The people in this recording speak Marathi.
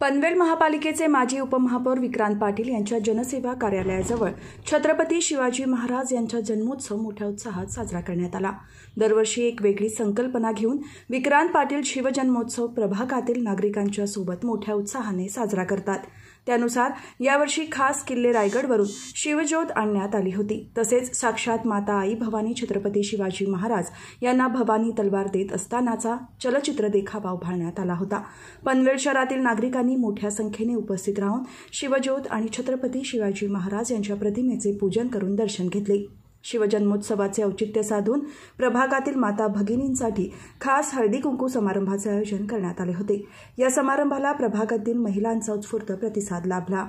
पनवेल महापालिकेचे माजी उपमहापौर विक्रांत पाटील यांच्या जनसेवा कार्यालयाजवळ छत्रपती शिवाजी महाराज यांचा जन्मोत्सव मोठ्या उत्साहात साजरा करण्यात आला. दरवर्षी एक वेगळी संकल्पना घेऊन विक्रांत पाटील शिवजन्मोत्सव प्रभागातील नागरिकांच्या सोबत मोठ्या उत्साहाने साजरा करतात. त्यानुसार यावर्षी खास किल्ले रायगडवरून शिवज्योत आणण्यात आली होती. तसेच साक्षात माता आई भवानी छत्रपती शिवाजी महाराज यांना भवानी तलवार देत असतानाचा चलचित्र देखावा उभारण्यात आला होता. पनवेल शहरातील नागरिकांनी मोठ्या संख्येने उपस्थित राहून शिवज्योत आणि छत्रपती शिवाजी महाराज यांच्या प्रतिमेचे पूजन करून दर्शन घेतले. शिवजन्मोत्सवाचे औचित्य साधून प्रभागातील माता भगिनींसाठी खास हळदी कुंकू समारंभाचे आयोजन करण्यात आले होते. या समारंभाला प्रभागातील महिलांचा उत्स्फूर्त प्रतिसाद लाभला.